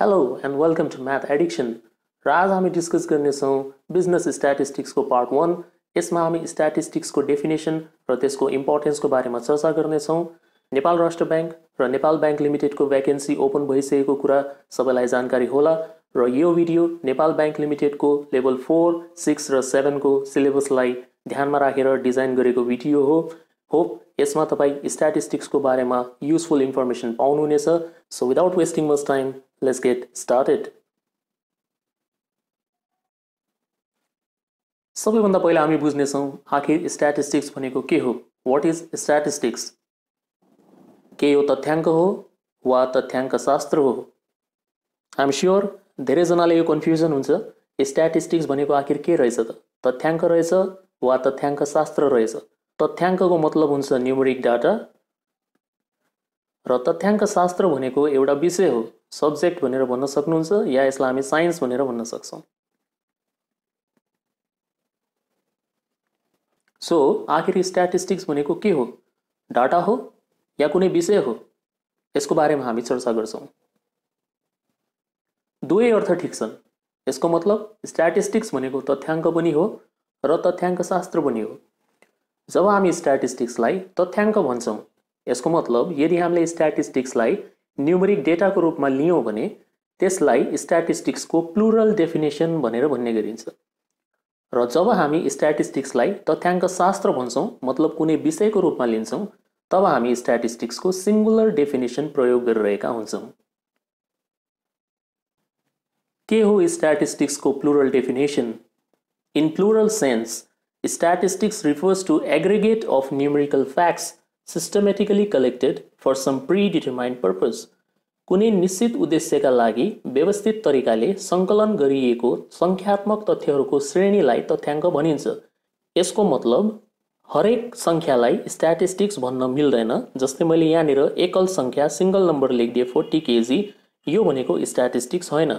Hello and welcome to math addiction र आज हामी डिस्कस गर्नेछौँ बिज़नेस स्ट्याटिस्टिक्सको पार्ट वन इसमें वान यसमा हामी स्ट्याटिस्टिक्सको डेफिनेसन र त्यसको इम्पोर्टेन्सको बारेमा चर्चा गर्नेछौँ नेपाल राष्ट्र ब्याङ्क र नेपाल ब्याङ्क लिमिटेडको भ्याकेन्सी ओपन भइसकेको कुरा जानकारी होला र भिडियो नेपाल ब्याङ्क लिमिटेडको लेभल फोर सिक्स र सेभेनको सिलेबसलाई ध्यानमा राखेर डिज़ाइन गरेको भिडियो हो। होप यसमा तपाईँ स्ट्याटिस्टिक्सको बारेमा युजफुल इन्फर्मेसन पाउनुहुनेछ। So without wasting much time let's get started सबैभन्दा पहिला हामी बुझ्नेछौँ आखिर स्ट्याटिस्टिक्स भनेको के हो? वाट इज स्ट्याटिस्टिक्स के यो तथ्याङ्क हो वा तथ्याङ्क शास्त्र हो? आइएम स्योर धेरैजनाले यो कन्फ्युजन हुन्छ। स्ट्याटिस्टिक्स भनेको आखिर के रहेछ त? तथ्याङ्क रहेछ वा तथ्याङ्क शास्त्र रहेछ? तथ्याङ्कको मतलब हुन्छ न्युमरिक डाटा र तथ्याङ्क शास्त्र भनेको एउटा विषय हो। सब्जेक्ट भनेर भन्न सक्नुहुन्छ या यसलाई हामी साइन्स भनेर भन्न सक्छौँ? सो आखिर स्ट्याटिस्टिक्स भनेको के हो? डाटा हो या कुनै विषय हो? यसको बारेमा हामी चर्चा गर्छौँ। दुवै अर्थ ठिक छन्। यसको मतलब स्ट्याटिस्टिक्स भनेको तथ्याङ्क पनि हो र तथ्याङ्क शास्त्र पनि हो। जब हामी स्ट्याटिस्टिक्सलाई तथ्याङ्क भन्छौँ यसको मतलब यदि हामीले स्ट्याटिस्टिक्सलाई न्युमरिक डेटाको रूपमा लियौँ भने त्यसलाई स्ट्याटिस्टिक्सको प्लुरल डेफिनेसन भनेर भन्ने गरिन्छ। र जब हामी स्ट्याटिस्टिक्सलाई तथ्याङ्क शास्त्र भन्छौँ मतलब कुनै विषयको रूपमा लिन्छौँ तब हामी स्ट्याटिस्टिक्सको सिङ्गुलर डेफिनेसन प्रयोग गरिरहेका हुन्छौँ। के हो स्ट्याटिस्टिक्सको plural definition? In plural sense Statistics refers to aggregate of numerical facts systematically collected for some predetermined purpose. कुनै निश्चित उद्देश्यका लागि व्यवस्थित तरिकाले सङ्कलन गरिएको सङ्ख्यात्मक तथ्यहरूको श्रेणीलाई तथ्याङ्क भनिन्छ। यसको मतलब हरेक सङ्ख्यालाई स्ट्याटिस्टिक्स भन्न मिल्दैन जस्तै मैले यहाँनिर एकल सङ्ख्या सिङ्गल नम्बर लेखिदिएँ फोर्टी केजी यो भनेको स्ट्याटिस्टिक्स होइन।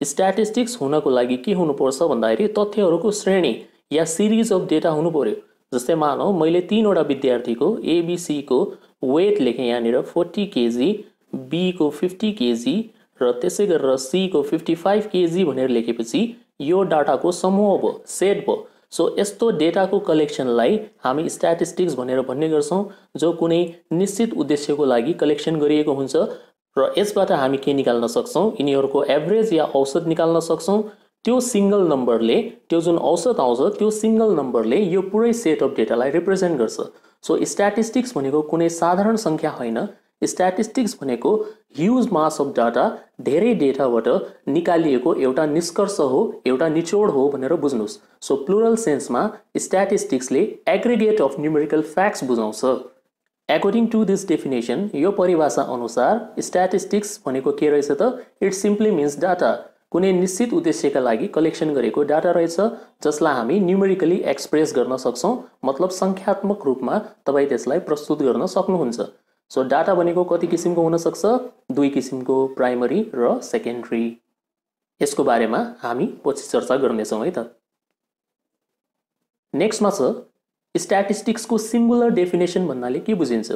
स्ट्याटिस्टिक्स हुनको लागि के हुनुपर्छ भन्दाखेरि तथ्यहरूको श्रेणी या सिरिज अफ डेटा हुनु पऱ्यो जस्तै मानौ, मैले तिनवटा विद्यार्थीको एबिसीको वेट लेखेँ यहाँनिर फोर्टी केजी बीको फिफ्टी केजी र त्यसै गरेर फिफ्टी फाइभ केजी लेखेपछि यो डाटाको समूह भयो सेट भयो। सो यस्तो डेटाको कलेक्सनलाई हामी स्ट्याटिस्टिक्स भनेर भन्ने गर्छौँ, जो कुनै निश्चित उद्देश्यको लागि कलेक्सन गरिएको हुन्छ र यसबाट हामी के निकाल्न सक्छौँ? यिनीहरूको एभरेज या औसत निकाल्न सक्छौँ? त्यो सिङ्गल नम्बरले त्यो जुन औसत आउँछ त्यो सिङ्गल नम्बरले यो पुरै सेट अफ डेटालाई रिप्रेजेन्ट गर्छ. सो स्ट्याटिस्टिक्स भनेको कुनै साधारण सङ्ख्या होइन। स्ट्याटिस्टिक्स भनेको ह्युज मास अफ डाटा धेरै डेटाबाट निकालिएको एउटा निष्कर्ष हो एउटा निचोड हो भनेर बुझ्नुहोस्। सो प्लुरल सेन्समा स्ट्याटिस्टिक्सले एग्रिगेट अफ न्युमेरिकल फ्याक्ट्स बुझाउँछ। एकोर्डिङ टु दिस डेफिनेसन यो परिभाषा अनुसार स्ट्याटिस्टिक्स भनेको के रहेछ त? इट सिम्पली मिन्स डाटा कुनै निश्चित उद्देश्यका लागि कलेक्सन गरेको डाटा रहेछ जसलाई हामी न्युमेरिकली एक्सप्रेस गर्न सक्छौँ मतलब सङ्ख्यात्मक रूपमा तपाईँ त्यसलाई प्रस्तुत गर्न सक्नुहुन्छ। सो डाटा भनेको कति किसिमको हुनसक्छ दुई किसिमको प्राइमरी र सेकेन्ड्री यसको बारेमा हामी पछि चर्चा गर्नेछौँ है त। नेक्स्टमा छ स्ट्याटिस्टिक्सको सिङ्गुलर डेफिनेसन भन्नाले के बुझिन्छ?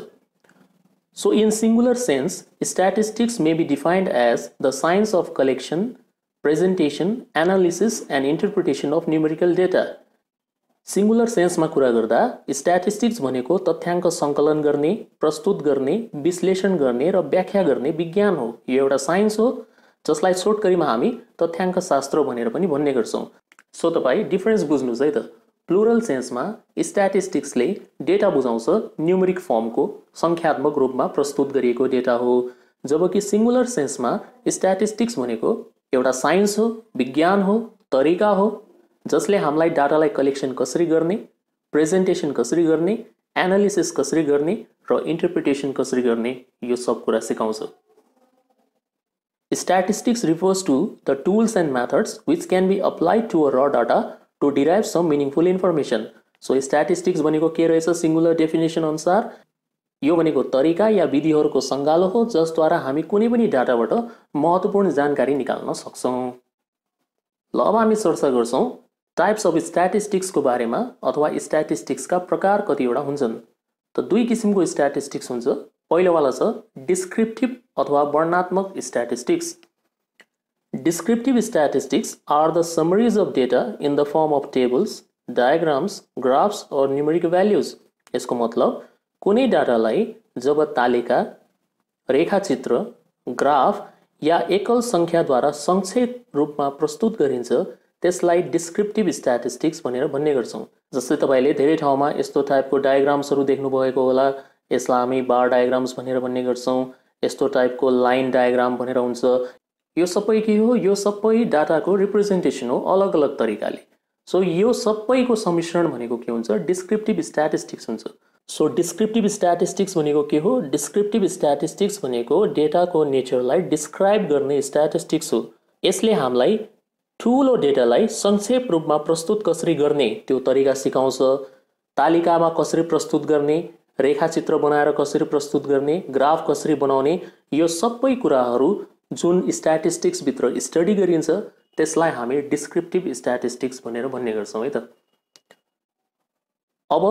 So in singular sense statistics may be defined as the science of collection presentation analysis and interpretation of numerical data singular सेन्समा कुरा गर्दा स्ट्याटिस्टिक्स भनेको तथ्याङ्क सङ्कलन गर्ने प्रस्तुत गर्ने विश्लेषण गर्ने र व्याख्या गर्ने विज्ञान हो। यो एउटा साइन्स हो जसलाई छोटकरीमा हामी तथ्याङ्क शास्त्र भनेर पनि भन्ने गर्छौँ। सो तपाईँ डिफरेन्स बुझ्नुहोस् है त। प्लुरल सेन्समा स्ट्याटिस्टिक्सले डेटा बुझाउँछ न्युमेरिक फर्मको सङ्ख्यात्मक रूपमा प्रस्तुत गरिएको डेटा हो। जबकि सिङ्गुलर सेन्समा स्ट्याटिस्टिक्स भनेको एउटा साइन्स हो, विज्ञान हो, तरिका हो, जसले हामीलाई डाटालाई कलेक्सन कसरी गर्ने प्रेजेन्टेसन कसरी गर्ने एनालिसिस कसरी गर्ने र इन्टरप्रिटेसन कसरी गर्ने, यो सब कुरा सिकाउँछ। Statistics refers to the tools and methods which can be applied to a र data to derive some meaningful information so statistics भनेको के रहेछ? सिङ्गुलर डेफिनेसन अनुसार यो भनेको तरिका या विधिहरूको सङ्गालो हो जसद्वारा हामी कुनै पनि डाटाबाट महत्त्वपूर्ण जानकारी निकाल्न सक्छौँ। ल अब हामी चर्चा गर्छौँ टाइप्स अफ स्ट्याटिस्टिक्सको बारेमा अथवा स्ट्याटिस्टिक्सका प्रकार कतिवटा हुन्छन्। त दुई किसिमको स्ट्याटिस्टिक्स हुन्छ। पहिलोवाला छ डिस्क्रिप्टिभ अथवा वर्णात्मक statistics Descriptive statistics are the summaries of data in the form of tables, diagrams, graphs or numeric values. यसको मतलब कुनै डाटालाई जब तालिका रेखाचित्र ग्राफ या एकल सङ्ख्याद्वारा संक्षेप रूपमा प्रस्तुत गरिन्छ त्यसलाई डिस्क्रिप्टिभ स्ट्याटिस्टिक्स भनेर भन्ने गर्छौँ। जस्तै तपाईँले धेरै ठाउँमा यस्तो टाइपको डायग्राम्सहरू देख्नुभएको होला यसलाई हामी बार डायग्राम्स भनेर भन्ने गर्छौँ यस्तो टाइपको लाइन डायग्राम भनेर हुन्छ। यो सबै के हो? यो सबै डाटाको रिप्रेजेन्टेसन हो अलग अलग तरिकाले। सो यो सबैको सम्मिश्रण भनेको के हुन्छ? डिस्क्रिप्टिभ स्ट्याटिस्टिक्स हुन्छ। सो डिस्क्रिप्टिभ स्ट्याटिस्टिक्स भनेको के हो? डिस्क्रिप्टिभ स्ट्याटिस्टिक्स भनेको डेटाको नेचरलाई डिस्क्राइब गर्ने स्ट्याटिस्टिक्स हो। यसले हामीलाई ठुलो डेटालाई संक्षेप रूपमा प्रस्तुत कसरी गर्ने त्यो तरिका सिकाउँछ। तालिकामा कसरी प्रस्तुत गर्ने रेखाचित्र बनाएर कसरी प्रस्तुत गर्ने ग्राफ कसरी बनाउने यो सबै कुराहरू जुन स्ट्याटिस्टिक्सभित्र स्टडी गरिन्छ त्यसलाई हामी डिस्क्रिप्टिभ स्ट्याटिस्टिक्स भनेर भन्ने गर्छौँ है त। अब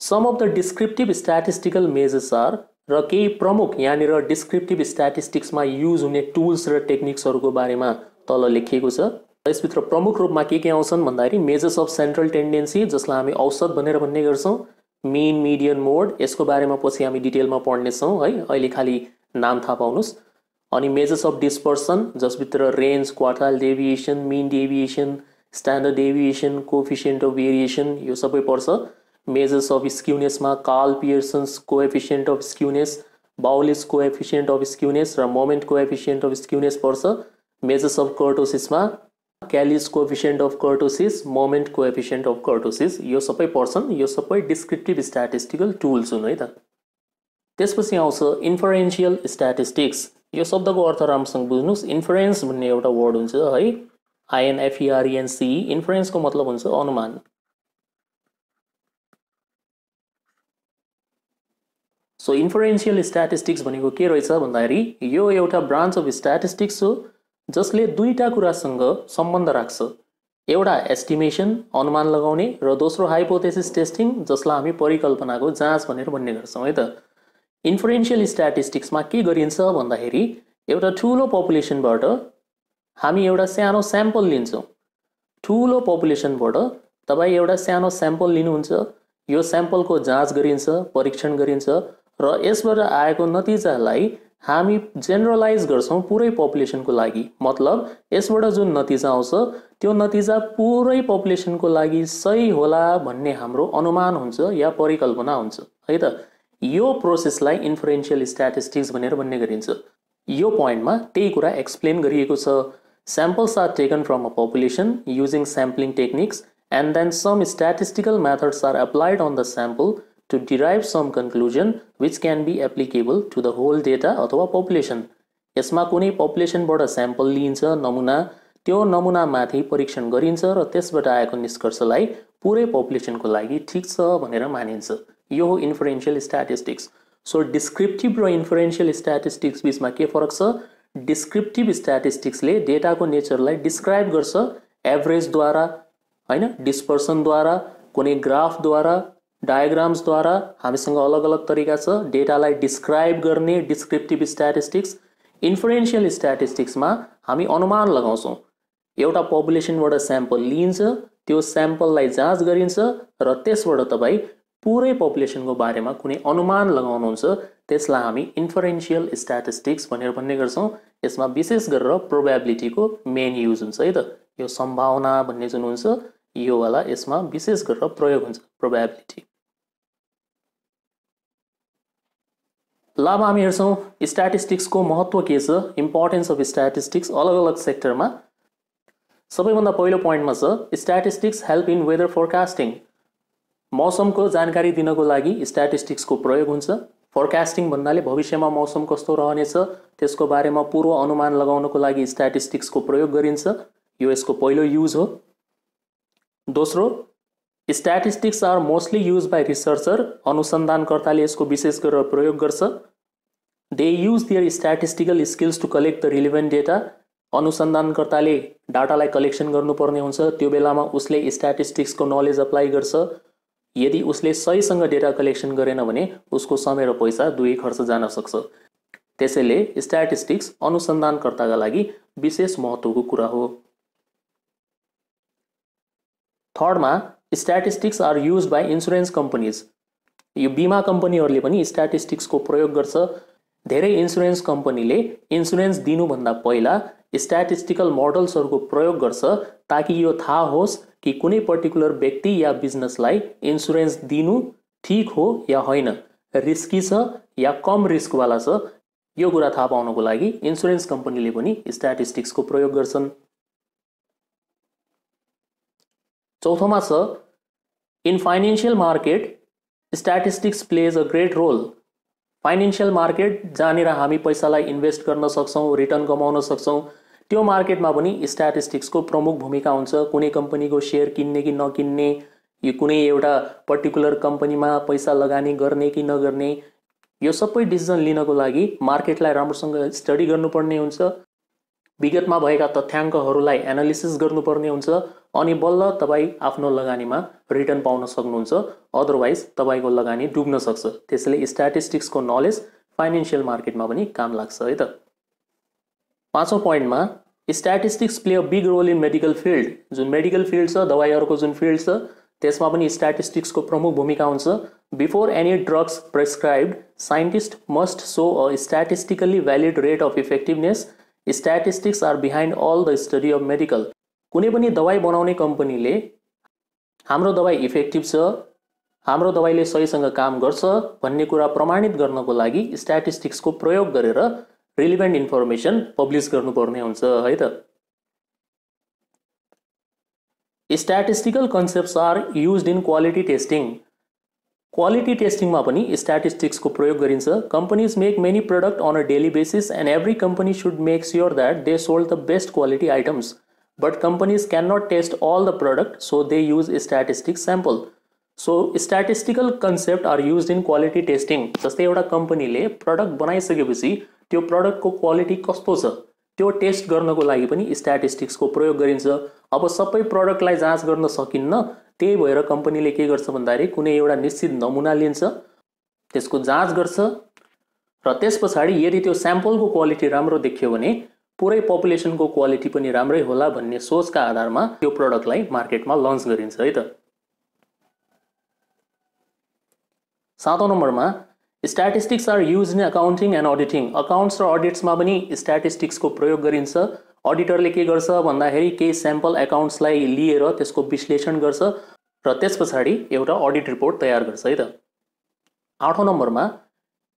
some of the descriptive statistical measures are र केही प्रमुख यहाँनिर डिस्क्रिप्टिभ स्ट्याटिस्टिक्समा युज हुने टुल्स र टेक्निक्सहरूको बारेमा तल लेखिएको छ। यसभित्र प्रमुख रूपमा के के आउँछन् भन्दाखेरि मेजर्स अफ सेन्ट्रल टेन्डेन्सी जसलाई हामी औसत भनेर भन्ने गर्छौँ। मेन मिडियन मोड यसको बारेमा पछि हामी डिटेलमा पढ्नेछौँ है। अहिले खालि नाम थाहा पाउनुहोस्। अनि measures of dispersion जसभित्र range quartile deviation mean deviation standard deviation coefficient of variation यो सबै पर्छ। Measures of स्क्युनेसमा Karl Pearson's coefficient of skewness Bowley's coefficient of skewness र मोमेन्ट कोएफिसियन्ट अफ स्क्युनेस पर्छ measures of कर्टोसिसमा Kelly's coefficient of kurtosis moment coefficient of kurtosis यो सबै पर्छन् यो सबै डिस्क्रिप्टिभ स्ट्याटिस्टिकल टुल्स हुन् है त त्यसपछि आउँछ इन्फरेन्सियल स्ट्याटिस्टिक्स यो शब्दको अर्थ राम्रोसँग बुझ्नुहोस् इन्फरेन्स भन्ने एउटा वर्ड हुन्छ है आइएनएफइआरइएनसी इन्फरेन्सको मतलब हुन्छ अनुमान सो इन्फरेन्सियल स्ट्याटिस्टिक्स भनेको के रहेछ भन्दाखेरि यो एउटा ब्रान्च अफ स्ट्याटिस्टिक्स हो जसले दुईवटा कुरासँग सम्बन्ध राख्छ। एउटा एस्टिमेसन अनुमान लगाउने र दोस्रो हाइपोथेसिस टेस्टिङ जसलाई हामी परिकल्पनाको जाँच भनेर भन्ने गर्छौँ है त। इन्फरेन्सियल स्ट्याटिस्टिक्समा के गरिन्छ भन्दाखेरि एउटा ठुलो पपुलेसनबाट हामी एउटा सानो स्याम्पल लिन्छौँ। ठुलो पपुलेसनबाट तपाईँ एउटा सानो स्याम्पल लिनुहुन्छ यो स्याम्पलको जाँच गरिन्छ परीक्षण गरिन्छ र यसबाट आएको नतिजालाई हामी जेनरलाइज गर्छौँ पुरै पपुलेसनको लागि। मतलब यसबाट जुन नतिजा आउँछ त्यो नतिजा पुरै पपुलेसनको लागि सही होला भन्ने हाम्रो अनुमान हुन्छ या परिकल्पना हुन्छ। है त? यो प्रोसेसलाई इन्फरेन्सियल स्ट्याटिस्टिक्स भनेर भन्ने गरिन्छ। यो पोइन्टमा त्यही कुरा एक्सप्लेन गरिएको छ। Samples are taken from a population using sampling techniques and then some statistical methods are applied on the sample to derive some conclusion which can be applicable to the whole data अथवा population यसमा कुनै पपुलेसनबाट sample लिइन्छ नमुना त्यो नमुनामाथि परीक्षण गरिन्छ र त्यसबाट आएको निष्कर्षलाई पुरै पपुलेसनको लागि ठिक छ भनेर मानिन्छ। यो हो इन्फरेन्सियल स्ट्याटिस्टिक्स सो डिस्क्रिप्टिभ र इन्फरेन्सियल स्ट्याटिस्टिक्स बिचमा के फरक छ? डिस्क्रिप्टिभ स्ट्याटिस्टिक्सले डेटाको नेचरलाई डिस्क्राइब गर्छ एभरेजद्वारा होइन? डिस्पर्सनद्वारा कुनै ग्राफद्वारा डायग्राम्सद्वारा हामीसँग अलग अलग तरिका छ। डेटालाई डिस्क्राइब गर्ने डिस्क्रिप्टिभ स्ट्याटिस्टिक्स इन्फरेन्सियल स्ट्याटिस्टिक्समा हामी अनुमान लगाउँछौँ। एउटा पपुलेसनबाट स्याम्पल लिइन्छ त्यो स्याम्पललाई जाँच गरिन्छ र त्यसबाट तपाईँ पुरै पपुलेसनको बारेमा कुनै अनुमान लगाउनुहुन्छ। त्यसलाई हामी इन्फरेन्सियल स्ट्याटिस्टिक्स भनेर भन्ने गर्छौँ। यसमा विशेष गरेर प्रोबेबिलिटीको मेन युज हुन्छ है त। यो सम्भावना भन्ने जुन हुन्छ योवाला यसमा विशेष गरेर प्रयोग हुन्छ प्रोबेबिलिटी। ल हामी स्ट्याटिस्टिक्सको महत्त्व के छ इम्पोर्टेन्स अफ स्ट्याटिस्टिक्स अलग अलग सेक्टरमा सबैभन्दा पहिलो पोइन्टमा छ statistics help in weather forecasting मौसमको जानकारी दिनको लागि स्ट्याटिस्टिक्सको प्रयोग हुन्छ। फोरकास्टिङ भन्नाले भविष्यमा मौसम कस्तो रहनेछ, त्यसको बारेमा पूर्व अनुमान लगाउनको लागि स्ट्याटिस्टिक्सको प्रयोग गरिन्छ। यो यसको पहिलो युज हो। दोस्रो statistics are mostly use by researcher अनुसन्धानकर्ताले यसको विशेष गरेर प्रयोग गर्छ। They use their statistical skills to collect the relevant data अनुसन्धानकर्ताले डाटालाई कलेक्सन गर्नुपर्ने हुन्छ त्यो बेलामा उसले स्ट्याटिस्टिक्सको नलेज अप्लाई गर्छ यदि उसले सहीसँग डेटा कलेक्सन गरेन भने उसको समय र पैसा दुवै खर्च जान सक्छ त्यसैले स्ट्याटिस्टिक्स अनुसन्धानकर्ताका लागि विशेष महत्त्वको कुरा हो थर्डमा statistics are use by insurance companies यो बिमा कम्पनीहरूले पनि स्ट्याटिस्टिक्सको प्रयोग गर्छ धेरै इन्सुरेन्स कम्पनीले इन्सुरेन्स दिनुभन्दा पहिला स्ट्याटिस्टिकल मोडल्सहरूको प्रयोग गर्छ ताकि यो थाहा होस् कि कुनै पर्टिकुलर व्यक्ति या बिजनेसलाई इन्सुरेन्स दिनु ठिक हो या होइन। रिस्की छ या कम रिस्कवाला छ यो कुरा थाहा पाउनको लागि इन्सुरेन्स कम्पनीले पनि स्ट्याटिस्टिक्सको प्रयोग गर्छन्। चौथोमा छ in financial market statistics plays a great role financial market जहाँनिर हामी पैसालाई इन्भेस्ट गर्न सक्छौँ रिटर्न कमाउन सक्छौँ, त्यो मार्केटमा पनि स्ट्याटिस्टिक्सको प्रमुख भूमिका होने कंपनी को सेयर किन्ने कि नकिन्ने, यो कुनै एउटा पर्टिकुलर कम्पनीमा पैसा लगानी करने कि नगर्ने, यो सबै डिसिजन लिनको लागि मार्केटलाई राम्रोसँग स्टडी गर्नुपर्ने हुन्छ। विगतमा भएका तथ्याङ्कहरूलाई एनालिसिस गर्नुपर्ने हुन्छ अनि बल्ल तपाईँ आफ्नो लगानीमा रिटर्न पाउन सक्नुहुन्छ। अदरवाइज़ तपाईँको लगानी डुब्न सक्छ। त्यसैले स्ट्याटिस्टिक्सको नलेज फाइनेन्सियल मार्केटमा पनि काम लाग्छ, है त। पाँचौँ पोइन्टमा statistics play a big role in medical field जुन मेडिकल फिल्ड छ दबाईहरूको जुन फिल्ड छ, त्यसमा पनि स्ट्याटिस्टिक्सको प्रमुख भूमिका हुन्छ। Before any drugs prescribed scientist must show a statistically valid rate of effectiveness statistics are behind all the study of medical कुनै पनि दबाई बनाउने कम्पनीले हाम्रो दबाई इफेक्टिभ छ हाम्रो दबाईले सहीसँग काम गर्छ भन्ने कुरा प्रमाणित गर्नको लागि स्ट्याटिस्टिक्सको प्रयोग गरेर रिलिभेन्ट इन्फर्मेसन पब्लिस गर्नुपर्ने हुन्छ है त? Statistical concepts are use in quality testing quality टेस्टिङमा पनि स्ट्याटिस्टिक्सको प्रयोग गरिन्छ। Companies make many product on a daily basis and every company should make sure that they sold the best quality items but companies cannot test all the product so they use a statistic sample. So statistical concept are use in quality testing जस्तै एउटा कम्पनीले product बनाइसकेपछि त्यो प्रडक्टको quality कस्तो छ? त्यो test गर्नको लागि पनि स्ट्याटिस्टिक्सको प्रयोग गरिन्छ। अब सबै प्रडक्टलाई जाँच गर्न सकिन्न त्यही भएर कम्पनीले के गर्छ भन्दाखेरि कुनै एउटा निश्चित नमुना लिन्छ त्यसको जाँच गर्छ। र त्यस पछाडि यदि त्यो स्याम्पलको क्वालिटी राम्रो देखियो भने पुरै पपुलेसनको क्वालिटी पनि राम्रै होला भन्ने सोचका आधारमा त्यो प्रडक्टलाई मार्केटमा लन्च गरिन्छ है त। सातौँ नम्बरमा statistics are use in accounting accounting and auditing accounts र अडिट्समा पनि स्ट्याटिस्टिक्सको प्रयोग गरिन्छ अडिटरले के स्याम्पल एकाउन्ट्सलाई लिएर त्यसको विश्लेषण गर्छ र त्यस एउटा अडिट रिपोर्ट तयार है त आठौँ नम्बरमा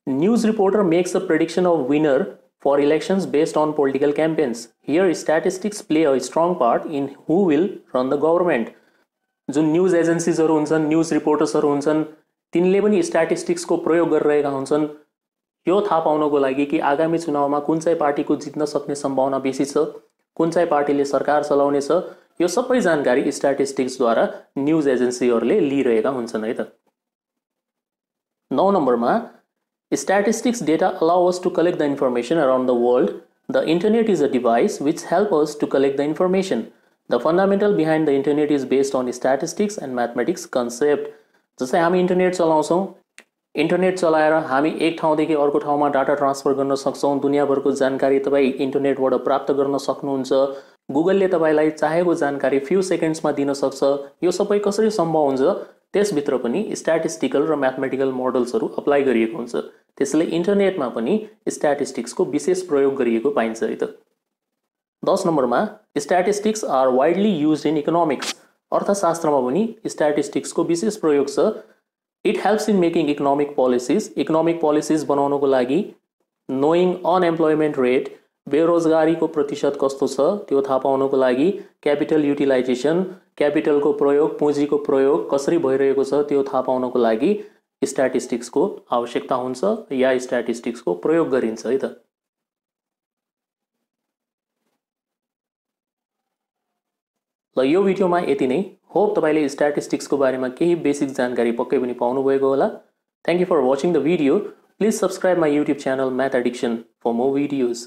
news reporter makes a prediction of winner for elections based on political campaigns. Here statistics play a strong part in who will run the government. जुन न्युज हुन्छन् न्युज रिपोर्टर्सहरू हुन्छन् तिनले पनि स्ट्याटिस्टिक्सको प्रयोग गरिरहेका हुन्छन् यो थाहा पाउनको लागि कि आगामी चुनावमा कुन चाहिँ पार्टीको जित्न सक्ने सम्भावना बेसी छ कुन चाहिँ पार्टीले सरकार चलाउनेछ यो सबै जानकारी स्ट्याटिस्टिक्सद्वारा न्युज एजेन्सीहरूले लिइरहेका हुन्छन् है त नौ नम्बरमा Statistics data allow us to collect the information around the world. The internet is a device which help us to collect the information. The fundamental behind the internet is based on statistics and mathematics concept. जस्तै हामी internet चलाउँछौँ internet चलाएर हामी एक ठाउँदेखि अर्को ठाउँमा data transfer गर्न सक्छौँ दुनियाँभरको जानकारी तपाईँ इन्टरनेटबाट प्राप्त गर्न सक्नुहुन्छ गुगलले तपाईँलाई चाहेको जानकारी फ्यु सेकेन्ड्समा दिन सक्छ यो सबै कसरी सम्भव हुन्छ त्यसभित्र पनि स्ट्याटिस्टिकल र म्याथमेटिकल मोडल्सहरू अप्लाई गरिएको हुन्छ त्यसैले इन्टरनेटमा पनि स्ट्याटिस्टिक्सको विशेष प्रयोग गरिएको पाइन्छ है त। दस नम्बरमा statistics are widely use in economics. अर्थशास्त्रमा पनि स्ट्याटिस्टिक्सको विशेष प्रयोग it helps in making economic policies economic policies बनाउनको लागि नोइङ अनएम्प्लोइमेन्ट रेट बेरोजगारीको प्रतिशत कस्तो छ, त्यो थाहा पाउनको लागि क्यापिटल युटिलाइजेसन क्यापिटलको प्रयोग, पुँजीको प्रयोग कसरी भइरहेको छ, त्यो थाहा पाउनको लागि स्ट्याटिस्टिक्सको आवश्यकता हुन्छ। या स्ट्याटिस्टिक्सको प्रयोग गरिन्छ, है त? ल, यो भिडियोमा यति नै। होप तपाईँले स्ट्याटिस्टिक्सको बारेमा केही बेसिक जानकारी पक्कै पनि पाउनुभएको होला। Thank you for watching the video please subscribe my YouTube channel math addiction for more videos